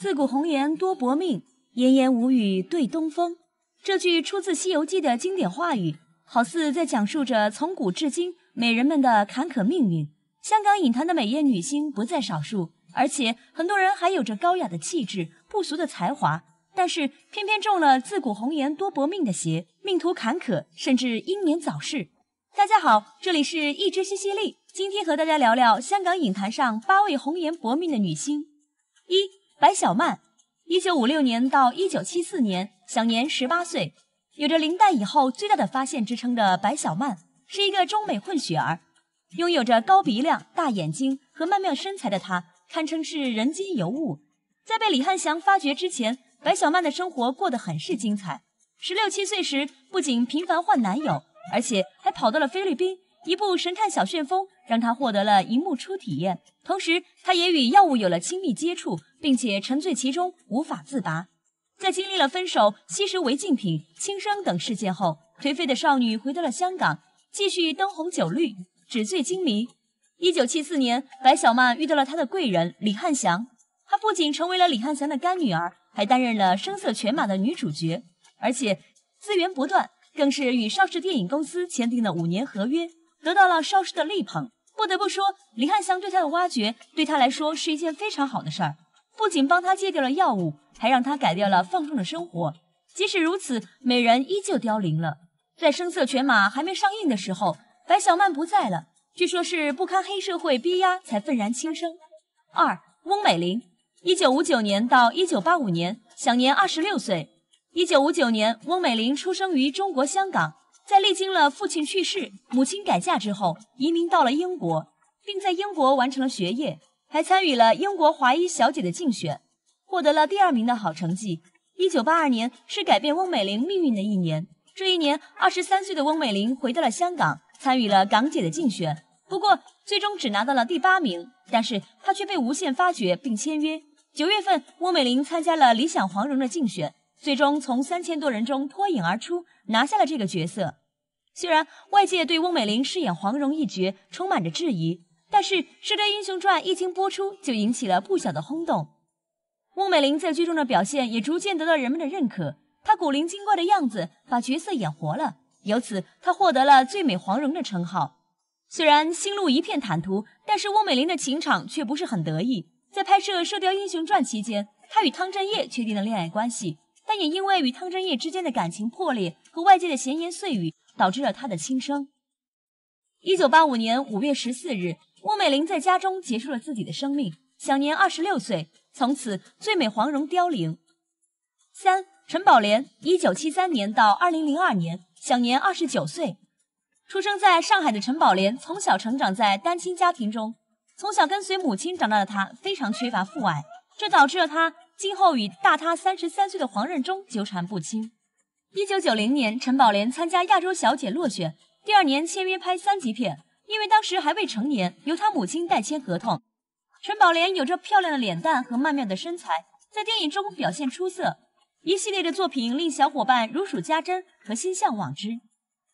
自古红颜多薄命，奄奄无语对东风。这句出自《西游记》的经典话语，好似在讲述着从古至今美人们的坎坷命运。香港影坛的美艳女星不在少数，而且很多人还有着高雅的气质、不俗的才华，但是偏偏中了“自古红颜多薄命”的邪，命途坎坷，甚至英年早逝。大家好，这里是一只西西利，今天和大家聊聊香港影坛上八位红颜薄命的女星。一白小曼，一九五六年到一九七四年，享年十八岁。有着“林黛以后最大的发现”之称的白小曼，是一个中美混血儿。拥有着高鼻梁、大眼睛和曼妙身材的她，堪称是人间尤物。在被李汉祥发掘之前，白小曼的生活过得很是精彩。十六七岁时，不仅频繁换男友，而且还跑到了菲律宾。一部《神探小旋风》让她获得了荧幕初体验，同时她也与药物有了亲密接触。并且沉醉其中无法自拔，在经历了分手、吸食违禁品、轻生等事件后，颓废的少女回到了香港，继续灯红酒绿、纸醉金迷。一九七四年，白小曼遇到了她的贵人李汉祥，她不仅成为了李汉祥的干女儿，还担任了《声色犬马》的女主角，而且资源不断，更是与邵氏电影公司签订了五年合约，得到了邵氏的力捧。不得不说，李汉祥对他的挖掘，对他来说是一件非常好的事儿。不仅帮他戒掉了药物，还让他改掉了放纵的生活。即使如此，美人依旧凋零了。在《声色犬马》还没上映的时候，白小曼不在了，据说是不堪黑社会逼压才愤然轻生。二，翁美玲，一九五九年到一九八五年，享年二十六岁。一九五九年，翁美玲出生于中国香港，在历经了父亲去世、母亲改嫁之后，移民到了英国，并在英国完成了学业。还参与了英国华裔小姐的竞选，获得了第二名的好成绩。一九八二年是改变翁美玲命运的一年。这一年，二十三岁的翁美玲回到了香港，参与了港姐的竞选。不过，最终只拿到了第八名。但是她却被无限发掘并签约。九月份，翁美玲参加了理想黄蓉的竞选，最终从三千多人中脱颖而出，拿下了这个角色。虽然外界对翁美玲饰演黄蓉一角充满着质疑。但是《射雕英雄传》一经播出，就引起了不小的轰动。翁美玲在剧中的表现也逐渐得到人们的认可，她古灵精怪的样子把角色演活了，由此她获得了“最美黄蓉”的称号。虽然心路一片坦途，但是翁美玲的情场却不是很得意。在拍摄《射雕英雄传》期间，她与汤镇业确定了恋爱关系，但也因为与汤镇业之间的感情破裂和外界的闲言碎语，导致了他的轻生。一九八五年五月十四日。翁美玲在家中结束了自己的生命，享年二十六岁。从此，最美黄蓉凋零。三陈宝莲，一九七三年到二零零二年，享年二十九岁。出生在上海的陈宝莲，从小成长在单亲家庭中，从小跟随母亲长大的她非常缺乏父爱，这导致了她今后与大她三十三岁的黄任中纠缠不清。一九九零年，陈宝莲参加亚洲小姐落选，第二年签约拍三级片。因为当时还未成年，由她母亲代签合同。陈宝莲有着漂亮的脸蛋和曼妙的身材，在电影中表现出色。一系列的作品令小伙伴如数家珍和心向往之。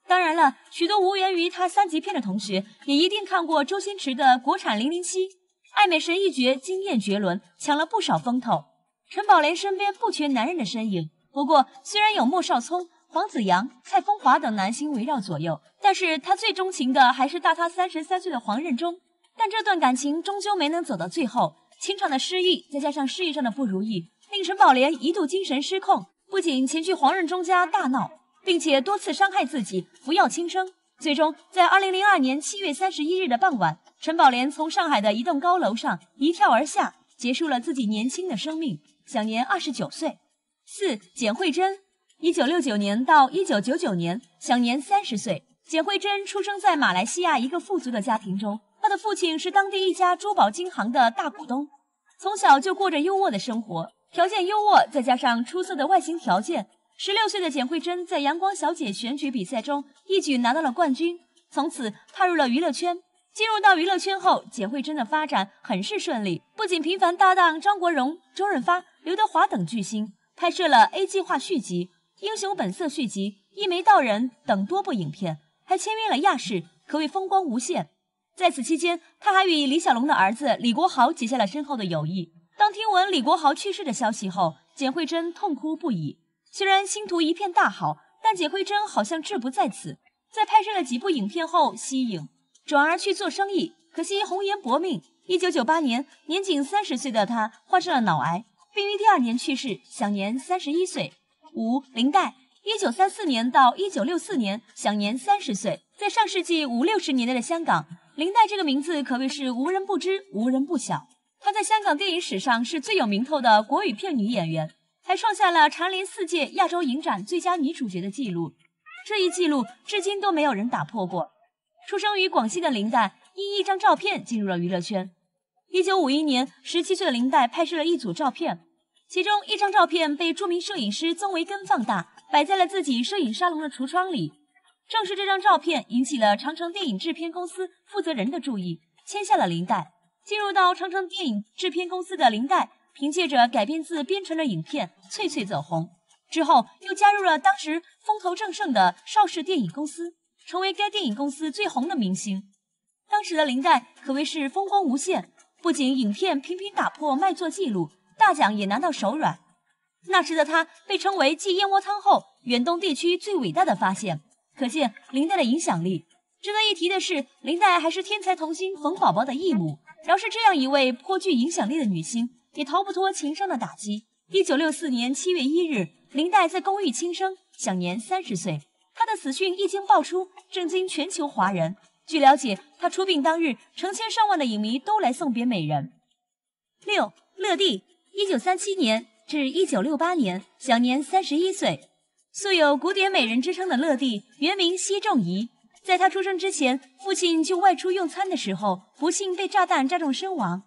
当然了，许多无缘于他三级片的同学也一定看过周星驰的国产《零零七》，爱美神一绝，惊艳绝伦，抢了不少风头。陈宝莲身边不缺男人的身影，不过虽然有莫少聪。黄子扬、蔡枫华等男星围绕左右，但是他最钟情的还是大他三十三岁的黄任中。但这段感情终究没能走到最后，情场的失意再加上事业上的不如意，令陈宝莲一度精神失控，不仅前去黄任中家大闹，并且多次伤害自己，服药轻生。最终在二零零二年七月三十一日的傍晚，陈宝莲从上海的一栋高楼上一跳而下，结束了自己年轻的生命，享年二十九岁。四简慧珍。一九六九年到一九九九年，享年三十岁。简慧珍出生在马来西亚一个富足的家庭中，她的父亲是当地一家珠宝金行的大股东，从小就过着优渥的生活，条件优渥，再加上出色的外形条件，十六岁的简慧珍在阳光小姐选举比赛中一举拿到了冠军，从此踏入了娱乐圈。进入到娱乐圈后，简慧珍的发展很是顺利，不仅频繁搭档张国荣、周润发、刘德华等巨星，拍摄了 A 计划续集。《英雄本色》续集、《一眉道人》等多部影片，还签约了亚视，可谓风光无限。在此期间，他还与李小龙的儿子李国豪结下了深厚的友谊。当听闻李国豪去世的消息后，简慧珍痛哭不已。虽然星途一片大好，但简慧珍好像志不在此。在拍摄了几部影片后，息影，转而去做生意。可惜红颜薄命，一九九八年，年仅三十岁的他患上了脑癌，并于第二年去世，享年三十一岁。五林黛，一九三四年到一九六四年，享年三十岁。在上世纪五六十年代的香港，林黛这个名字可谓是无人不知、无人不晓。她在香港电影史上是最有名头的国语片女演员，还创下了蝉联四届亚洲影展最佳女主角的纪录。这一记录至今都没有人打破过。出生于广西的林黛，因一张照片进入了娱乐圈。一九五一年，十七岁的林黛拍摄了一组照片，其中一张照片被著名摄影师曾维根放大，摆在了自己摄影沙龙的橱窗里。正是这张照片引起了长城电影制片公司负责人的注意，签下了林黛。进入到长城电影制片公司的林黛，凭借着改编自编程的影片《翠翠》走红。之后又加入了当时风头正盛的邵氏电影公司，成为该电影公司最红的明星。当时的林黛可谓是风光无限，不仅影片频频打破卖座纪录，大奖也拿到手软。那时的她被称为继燕窝汤后远东地区最伟大的发现，可见林黛的影响力。值得一提的是，林黛还是天才童星冯宝宝的义母。饶是这样一位颇具影响力的女星，也逃不脱情伤的打击。一九六四年七月一日。林黛在公寓轻生，享年三十岁。她的死讯一经爆出，震惊全球华人。据了解，她出殡当日，成千上万的影迷都来送别美人。六，乐蒂，一九三七年至一九六八年，享年三十一岁。素有“古典美人”之称的乐蒂，原名奚仲仪。在她出生之前，父亲就外出用餐的时候，不幸被炸弹炸中身亡。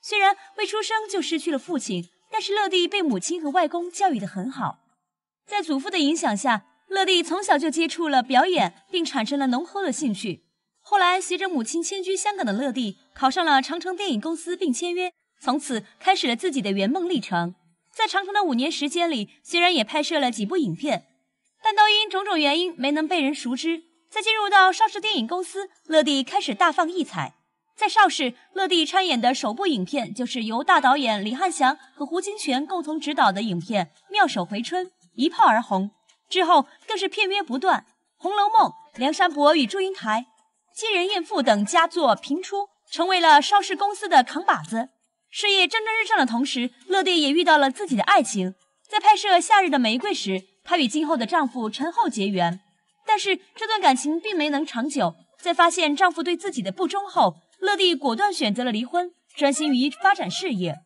虽然未出生就失去了父亲，但是乐蒂被母亲和外公教育得很好。在祖父的影响下，乐蒂从小就接触了表演，并产生了浓厚的兴趣。后来，随着母亲迁居香港的乐蒂，考上了长城电影公司并签约，从此开始了自己的圆梦历程。在长城的五年时间里，虽然也拍摄了几部影片，但都因种种原因没能被人熟知。在进入到邵氏电影公司，乐蒂开始大放异彩。在邵氏，乐蒂参演的首部影片就是由大导演李翰祥和胡金铨共同执导的影片《妙手回春》。一炮而红，之后更是片约不断，《红楼梦》《梁山伯与祝英台》《金人艳妇》等佳作频出，成为了邵氏公司的扛把子。事业蒸蒸日上的同时，乐蒂也遇到了自己的爱情。在拍摄《夏日的玫瑰》时，她与今后的丈夫陈厚结缘，但是这段感情并没能长久。在发现丈夫对自己的不忠后，乐蒂果断选择了离婚，专心于发展事业。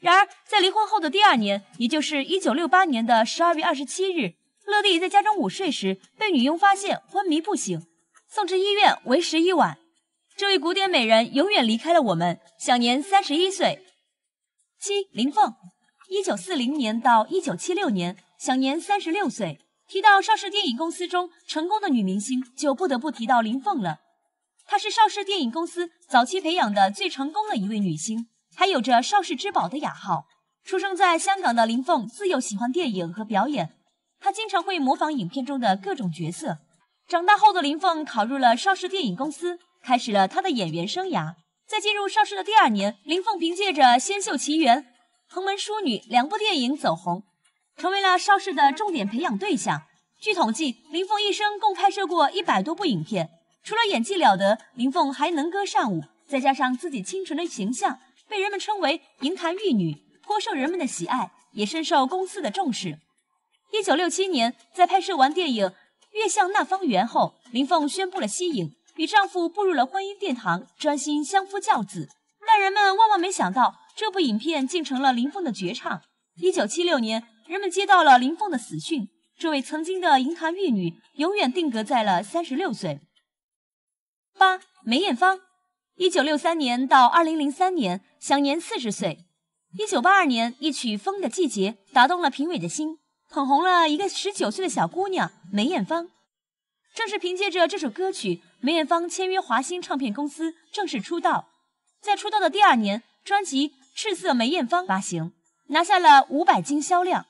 然而，在离婚后的第二年，也就是一九六八年的十二月二十七日，乐蒂在家中午睡时被女佣发现昏迷不醒，送至医院为时已晚。这位古典美人永远离开了我们，享年三十一岁。七林凤，一九四零年到一九七六年，享年三十六岁。提到邵氏电影公司中成功的女明星，就不得不提到林凤了。她是邵氏电影公司早期培养的最成功的一位女星。还有着邵氏之宝的雅号。出生在香港的林凤自幼喜欢电影和表演，她经常会模仿影片中的各种角色。长大后的林凤考入了邵氏电影公司，开始了她的演员生涯。在进入邵氏的第二年，林凤凭借着《仙秀奇缘》《横门淑女》两部电影走红，成为了邵氏的重点培养对象。据统计，林凤一生共拍摄过一百多部影片。除了演技了得，林凤还能歌善舞，再加上自己清纯的形象。被人们称为“银坛玉女”，颇受人们的喜爱，也深受公司的重视。一九六七年，在拍摄完电影《月向那方圆》后，林凤宣布了息影，与丈夫步入了婚姻殿堂，专心相夫教子。但人们万万没想到，这部影片竟成了林凤的绝唱。一九七六年，人们接到了林凤的死讯，这位曾经的银坛玉女，永远定格在了三十六岁。八梅艳芳。一九六三年到二零零三年，享年四十岁。一九八二年，一曲《风的季节》打动了评委的心，捧红了一个十九岁的小姑娘梅艳芳。正是凭借着这首歌曲，梅艳芳签约华星唱片公司，正式出道。在出道的第二年，专辑《赤色梅艳芳》发行，拿下了五百斤销量。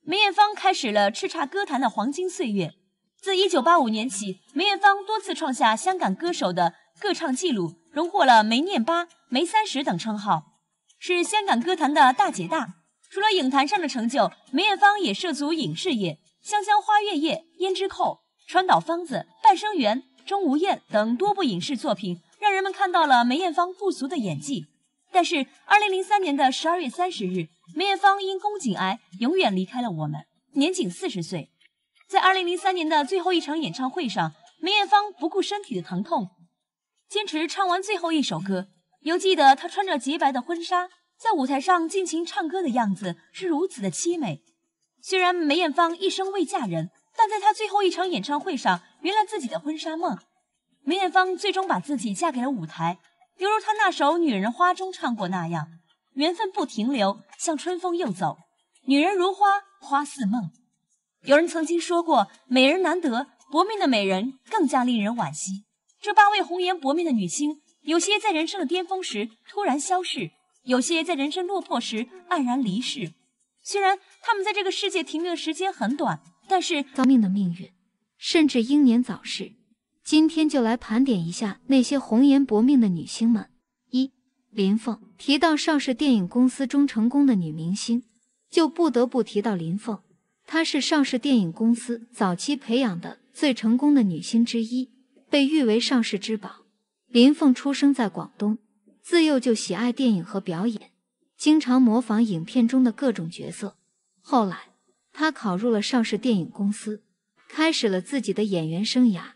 梅艳芳开始了叱咤歌坛的黄金岁月。自一九八五年起，梅艳芳多次创下香港歌手的歌唱纪录。荣获了梅念八、梅三十等称号。是香港歌坛的大姐大。除了影坛上的成就，梅艳芳也涉足影视业，《香香花月夜》《胭脂扣》《川岛芳子》《半生缘》《钟无艳》等多部影视作品，让人们看到了梅艳芳不俗的演技。但是，二零零三年的十二月三十日，梅艳芳因宫颈癌永远离开了我们，年仅四十岁。在二零零三年的最后一场演唱会上，梅艳芳不顾身体的疼痛，坚持唱完最后一首歌。犹记得她穿着洁白的婚纱。在舞台上尽情唱歌的样子是如此的凄美。虽然梅艳芳一生未嫁人，但在她最后一场演唱会上圆了自己的婚纱梦。梅艳芳最终把自己嫁给了舞台，犹如她那首《女人花》中唱过那样：“缘分不停留，像春风又走。女人如花，花似梦。”有人曾经说过：“美人难得，薄命的美人更加令人惋惜。”这八位红颜薄命的女星，有些在人生的巅峰时突然消逝。有些在人生落魄时黯然离世，虽然他们在这个世界停留的时间很短，但是遭命的命运，甚至英年早逝。今天就来盘点一下那些红颜薄命的女星们。一林凤，提到邵氏电影公司中成功的女明星，就不得不提到林凤。她是邵氏电影公司早期培养的最成功的女星之一，被誉为邵氏之宝。林凤出生在广东。自幼就喜爱电影和表演，经常模仿影片中的各种角色。后来，她考入了邵氏电影公司，开始了自己的演员生涯。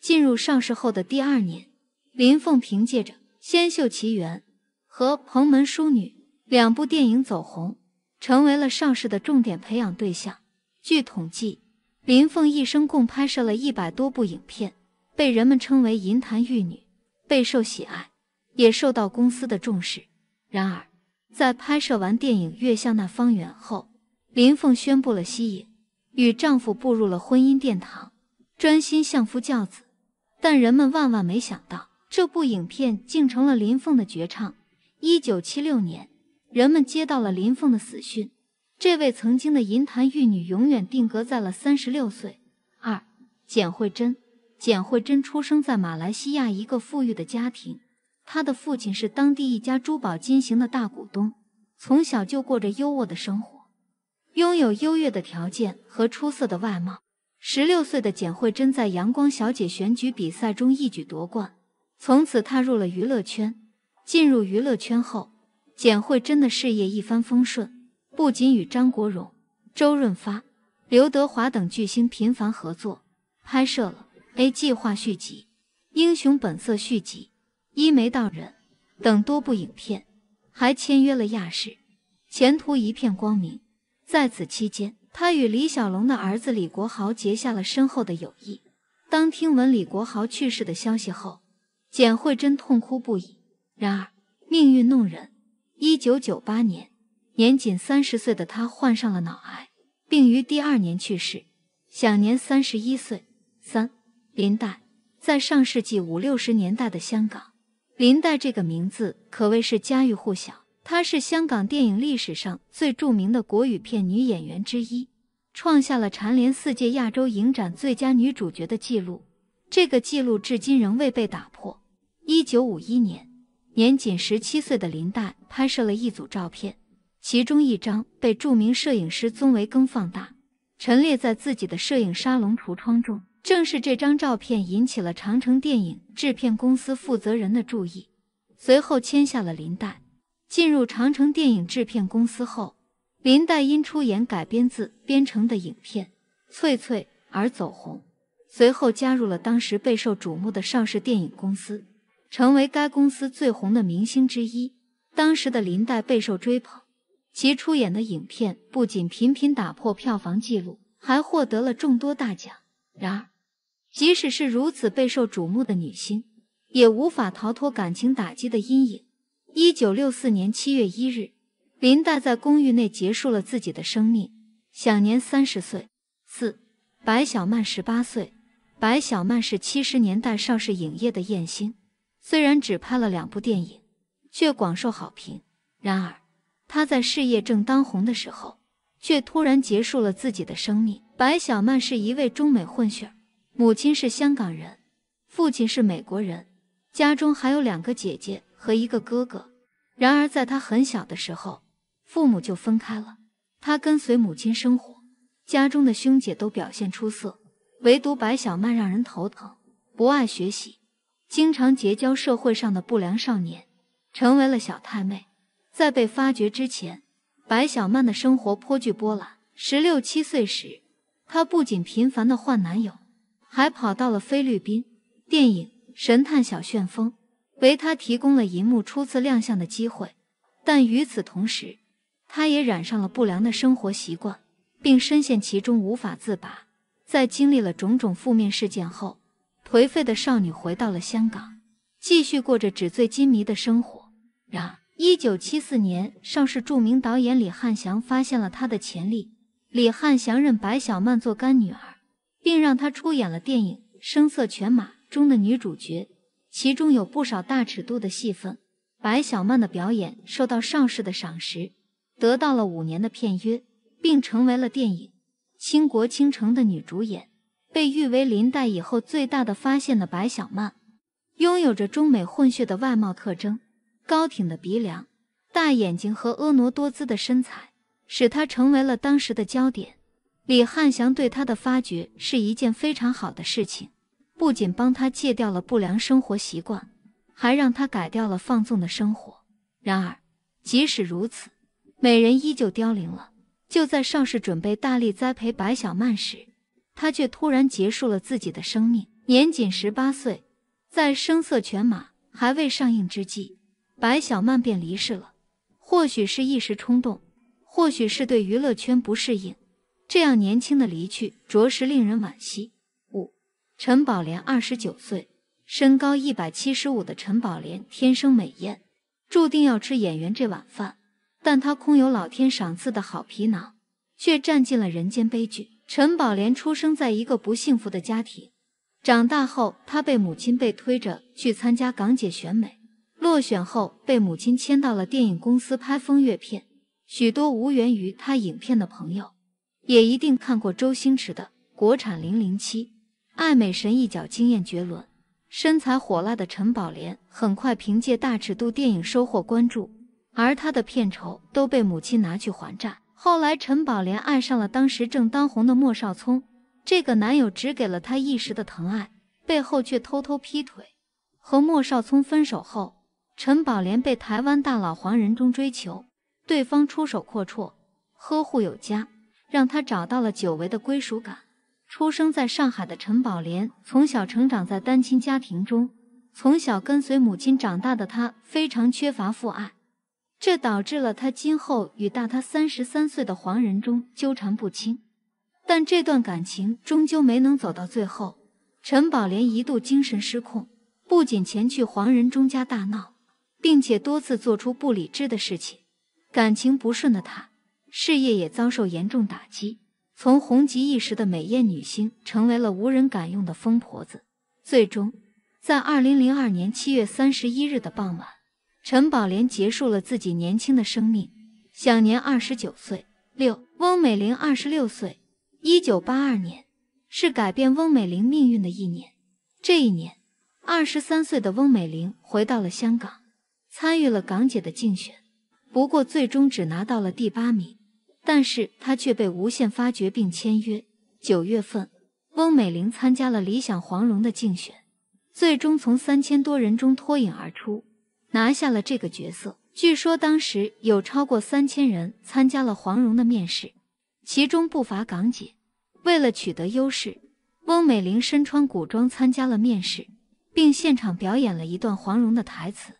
进入上市后的第二年，林凤凭借着《仙秀奇缘》和《蓬门淑女》两部电影走红，成为了上市的重点培养对象。据统计，林凤一生共拍摄了一百多部影片，被人们称为“银坛玉女”，备受喜爱。也受到公司的重视。然而，在拍摄完电影《月下那方圆》后，林凤宣布了息影，与丈夫步入了婚姻殿堂，专心相夫教子。但人们万万没想到，这部影片竟成了林凤的绝唱。一九七六年，人们接到了林凤的死讯，这位曾经的银坛玉女永远定格在了三十六岁。二，简慧珍。简慧珍出生在马来西亚一个富裕的家庭。她的父亲是当地一家珠宝金行的大股东，从小就过着优渥的生活，拥有优越的条件和出色的外貌。十六岁的简慧珍在阳光小姐选举比赛中一举夺冠，从此踏入了娱乐圈。进入娱乐圈后，简慧珍的事业一帆风顺，不仅与张国荣、周润发、刘德华等巨星频繁合作，拍摄了《A 计划》续集、《英雄本色》续集。一眉道人等多部影片，还签约了亚视，前途一片光明。在此期间，他与李小龙的儿子李国豪结下了深厚的友谊。当听闻李国豪去世的消息后，简慧珍痛哭不已。然而命运弄人，一九九八年，年仅三十岁的他患上了脑癌，并于第二年去世，享年三十一岁。三林黛，在上世纪五六十年代的香港。林黛这个名字可谓是家喻户晓，她是香港电影历史上最著名的国语片女演员之一，创下了蝉联四届亚洲影展最佳女主角的纪录。这个纪录至今仍未被打破。一九五一年，年仅十七岁的林黛拍摄了一组照片，其中一张被著名摄影师宗维庚放大，陈列在自己的摄影沙龙橱窗中。正是这张照片引起了长城电影制片公司负责人的注意，随后签下了林黛。进入长城电影制片公司后，林黛因出演改编自编程的影片《翠翠》而走红，随后加入了当时备受瞩目的邵氏电影公司，成为该公司最红的明星之一。当时的林黛备受追捧，其出演的影片不仅频频打破票房纪录，还获得了众多大奖。然而，即使是如此备受瞩目的女星，也无法逃脱感情打击的阴影。一九六四年七月一日，林黛在公寓内结束了自己的生命，享年三十岁。四，白小曼十八岁。白小曼是七十年代邵氏影业的艳星，虽然只拍了两部电影，却广受好评。然而，她在事业正当红的时候，却突然结束了自己的生命。白小曼是一位中美混血儿。母亲是香港人，父亲是美国人，家中还有两个姐姐和一个哥哥。然而在他很小的时候，父母就分开了，他跟随母亲生活，家中的兄姐都表现出色，唯独白小曼让人头疼，不爱学习，经常结交社会上的不良少年，成为了小太妹。在被发掘之前，白小曼的生活颇具波澜。十六七岁时，她不仅频繁的换男友，还跑到了菲律宾。电影《神探小旋风》为她提供了银幕初次亮相的机会，但与此同时，她也染上了不良的生活习惯，并深陷其中无法自拔。在经历了种种负面事件后，颓废的少女回到了香港，继续过着纸醉金迷的生活。然而，一九七四年，邵氏著名导演李汉祥发现了她的潜力。李汉祥认白小曼做干女儿，并让她出演了电影《声色犬马》中的女主角，其中有不少大尺度的戏份。白小曼的表演受到邵氏的赏识，得到了五年的片约，并成为了电影《倾国倾城》的女主演。被誉为林黛以后最大的发现的白小曼，拥有着中美混血的外貌特征。高挺的鼻梁、大眼睛和婀娜多姿的身材，使她成为了当时的焦点。李汉祥对她的发掘是一件非常好的事情，不仅帮她戒掉了不良生活习惯，还让她改掉了放纵的生活。然而，即使如此，美人依旧凋零了。就在邵氏准备大力栽培白小曼时，她却突然结束了自己的生命，年仅十八岁。在《声色犬马》还未上映之际。白小曼便离世了，或许是一时冲动，或许是对娱乐圈不适应，这样年轻的离去，着实令人惋惜。陈宝莲二十九岁，身高一百七十五的陈宝莲天生美艳，注定要吃演员这碗饭。但她空有老天赏赐的好皮囊，却占尽了人间悲剧。陈宝莲出生在一个不幸福的家庭，长大后，她被母亲被推着去参加港姐选美。落选后，被母亲牵到了电影公司拍风月片。许多无缘于她影片的朋友，也一定看过周星驰的国产《零零七》，爱美神一脚惊艳绝伦。身材火辣的陈宝莲很快凭借大尺度电影收获关注，而她的片酬都被母亲拿去还债。后来，陈宝莲爱上了当时正当红的莫少聪，这个男友只给了她一时的疼爱，背后却偷偷劈腿。和莫少聪分手后。陈宝莲被台湾大佬黄仁忠追求，对方出手阔绰，呵护有加，让她找到了久违的归属感。出生在上海的陈宝莲，从小成长在单亲家庭中，从小跟随母亲长大的她非常缺乏父爱，这导致了她今后与大她三十三岁的黄仁忠纠缠不清。但这段感情终究没能走到最后，陈宝莲一度精神失控，不仅前去黄仁忠家大闹。并且多次做出不理智的事情，感情不顺的她，事业也遭受严重打击，从红极一时的美艳女星，成为了无人敢用的疯婆子。最终，在二零零二年七月三十一日的傍晚，陈宝莲结束了自己年轻的生命，享年二十九岁。六，翁美玲二十六岁。一九八二年是改变翁美玲命运的一年，这一年，二十三岁的翁美玲回到了香港。参与了港姐的竞选，不过最终只拿到了第八名。但是她却被无限发掘并签约。九月份，翁美玲参加了理想黄蓉的竞选，最终从三千多人中脱颖而出，拿下了这个角色。据说当时有超过三千人参加了黄蓉的面试，其中不乏港姐。为了取得优势，翁美玲身穿古装参加了面试，并现场表演了一段黄蓉的台词。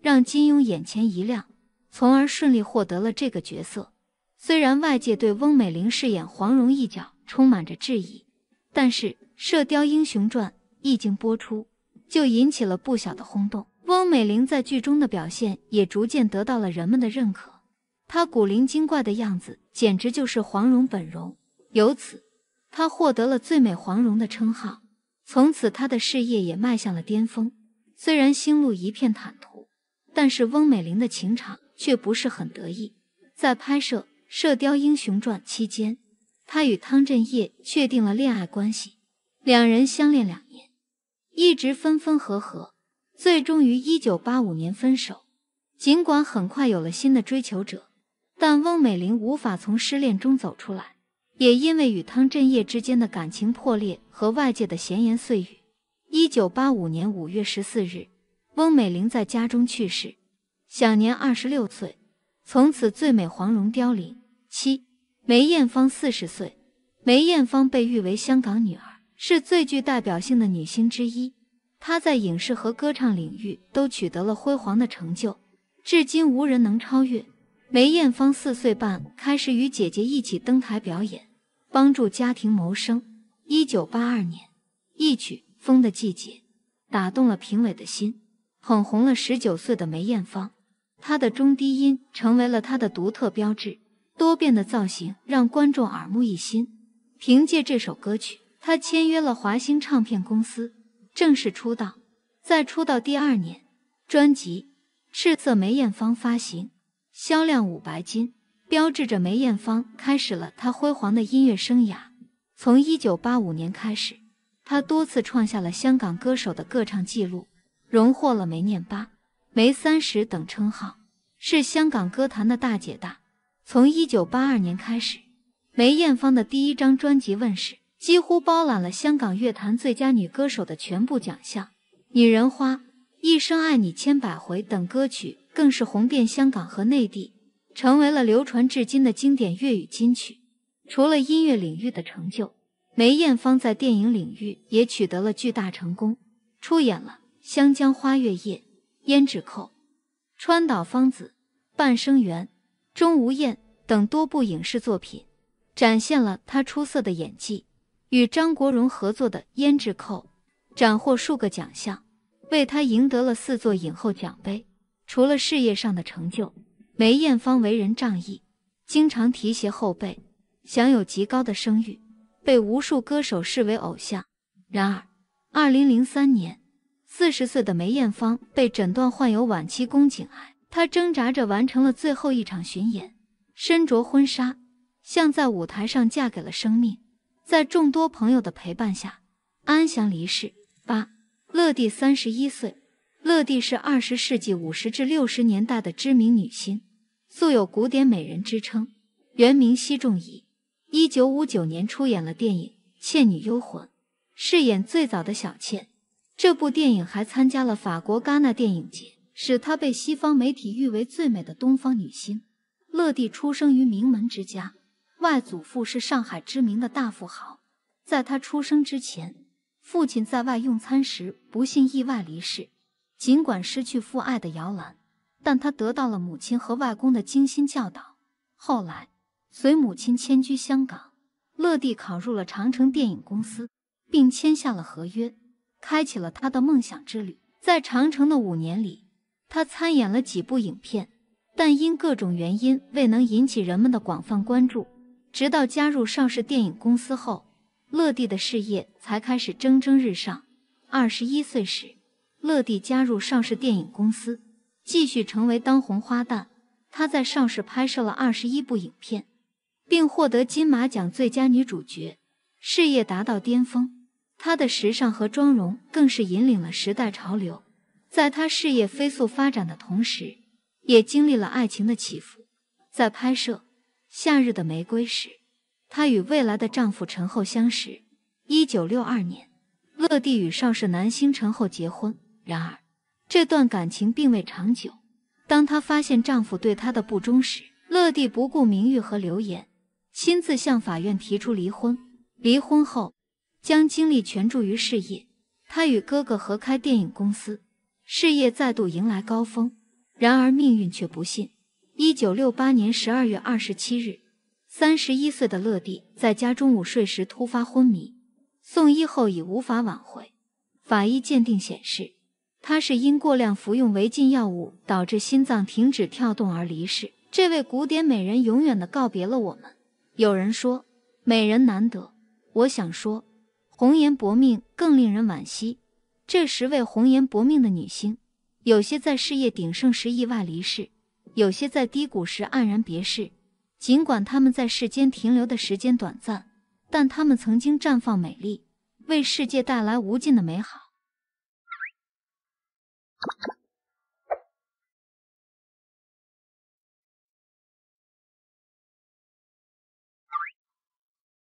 让金庸眼前一亮，从而顺利获得了这个角色。虽然外界对翁美玲饰演黄蓉一角充满着质疑，但是《射雕英雄传》一经播出，就引起了不小的轰动。翁美玲在剧中的表现也逐渐得到了人们的认可，她古灵精怪的样子简直就是黄蓉本容，由此她获得了最美黄蓉的称号。从此，她的事业也迈向了巅峰。虽然心路一片坦途。但是翁美玲的情场却不是很得意。在拍摄《射雕英雄传》期间，她与汤镇业确定了恋爱关系，两人相恋两年，一直分分合合，最终于一九八五年分手。尽管很快有了新的追求者，但翁美玲无法从失恋中走出来，也因为与汤镇业之间的感情破裂和外界的闲言碎语。一九八五年五月十四日，翁美玲在家中去世，享年二十六岁。从此，最美黄蓉凋零。七，梅艳芳四十岁。梅艳芳被誉为香港女儿，是最具代表性的女星之一。她在影视和歌唱领域都取得了辉煌的成就，至今无人能超越。梅艳芳四岁半开始与姐姐一起登台表演，帮助家庭谋生。一九八二年，一曲《风的季节》打动了评委的心，捧红了十九岁的梅艳芳。她的中低音成为了她的独特标志，多变的造型让观众耳目一新。凭借这首歌曲，他签约了华星唱片公司，正式出道。在出道第二年，专辑《赤色梅艳芳》发行，销量五白金，标志着梅艳芳开始了她辉煌的音乐生涯。从一九八五年开始，她多次创下了香港歌手的歌唱纪录，荣获了梅念八、梅三十等称号，是香港歌坛的大姐大。从一九八二年开始。梅艳芳的第一张专辑问世，几乎包揽了香港乐坛最佳女歌手的全部奖项，《女人花》《一生爱你千百回》等歌曲更是红遍香港和内地，成为了流传至今的经典粤语金曲。除了音乐领域的成就，梅艳芳在电影领域也取得了巨大成功，出演了《湘江花月夜》《胭脂扣》《川岛芳子》《半生缘》《钟无艳》等多部影视作品。展现了他出色的演技，与张国荣合作的《胭脂扣》斩获数个奖项，为他赢得了四座影后奖杯。除了事业上的成就，梅艳芳为人仗义，经常提携后辈，享有极高的声誉，被无数歌手视为偶像。然而，二零零三年，四十岁的梅艳芳被诊断患有晚期宫颈癌，她挣扎着完成了最后一场巡演，身着婚纱。像在舞台上嫁给了生命，在众多朋友的陪伴下，安详离世。八，乐蒂三十一岁。乐蒂是二十世纪五十至六十年代的知名女星，素有“古典美人”之称。原名奚仲仪，一九五九年出演了电影《倩女幽魂》，饰演最早的小倩。这部电影还参加了法国戛纳电影节，使她被西方媒体誉为最美的东方女星。乐蒂出生于名门之家。外祖父是上海知名的大富豪，在他出生之前，父亲在外用餐时不幸意外离世。尽管失去父爱的摇篮，但他得到了母亲和外公的精心教导。后来，随母亲迁居香港，乐蒂考入了长城电影公司，并签下了合约，开启了他的梦想之旅。在长城的五年里，他参演了几部影片，但因各种原因未能引起人们的广泛关注。直到加入邵氏电影公司后，乐蒂的事业才开始蒸蒸日上。二十一岁时，乐蒂加入邵氏电影公司，继续成为当红花旦。她在邵氏拍摄了二十一部影片，并获得金马奖最佳女主角，事业达到巅峰。她的时尚和妆容更是引领了时代潮流。在她事业飞速发展的同时，也经历了爱情的起伏。在拍摄。夏日的玫瑰时，她与未来的丈夫陈厚相识。一九六二年，乐蒂与邵氏男星陈厚结婚。然而，这段感情并未长久。当她发现丈夫对她的不忠时，乐蒂不顾名誉和流言，亲自向法院提出离婚。离婚后，将精力全注于事业。她与哥哥合开电影公司，事业再度迎来高峰。然而，命运却不幸。一九六八年十二月二十七日，三十一岁的乐蒂在家中午睡时突发昏迷，送医后已无法挽回。法医鉴定显示，她是因过量服用违禁药物导致心脏停止跳动而离世。这位古典美人永远的告别了我们。有人说，美人难得，我想说，红颜薄命更令人惋惜。这十位红颜薄命的女星有些在事业鼎盛时意外离世有些在低谷时黯然别世。尽管她们在世间停留的时间短暂但她们曾经绽放美丽为世界带来无尽的美好。